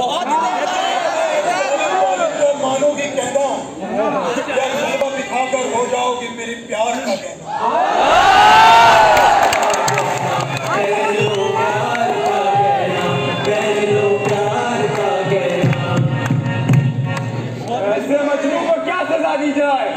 बहुत हाँ, हाँ। तो मानोगी कहना हाँ। या गलबा दिखाकर हो जाओगी मेरी प्यार का कहना। को क्या सजा दी जाए?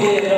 Yeah.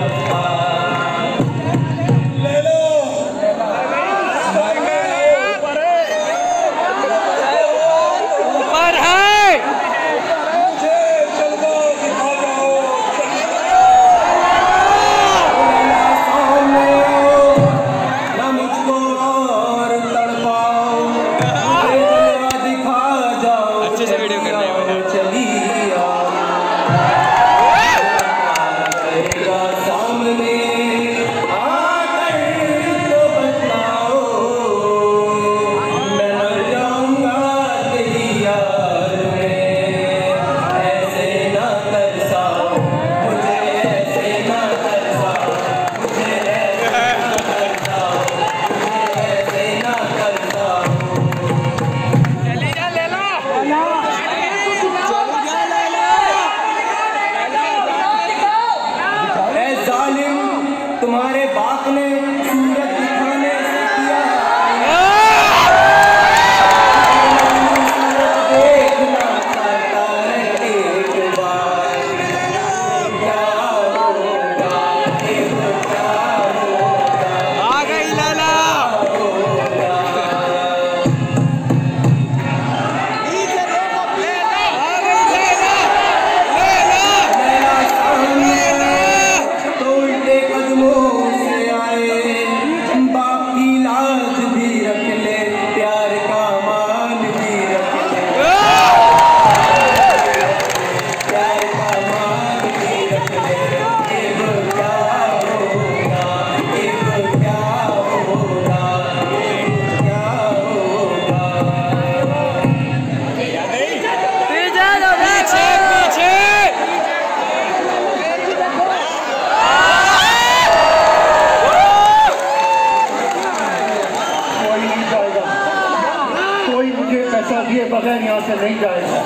बगैर यहाँ से नहीं जाएगा।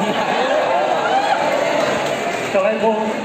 चाहे वो।